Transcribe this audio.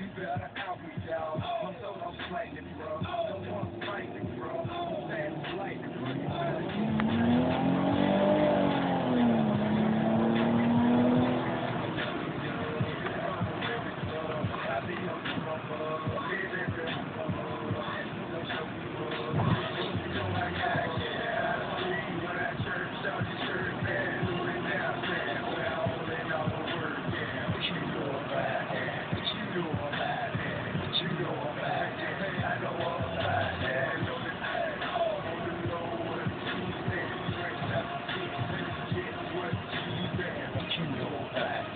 You better out. I'm so I'm slanging, bro. No you know that.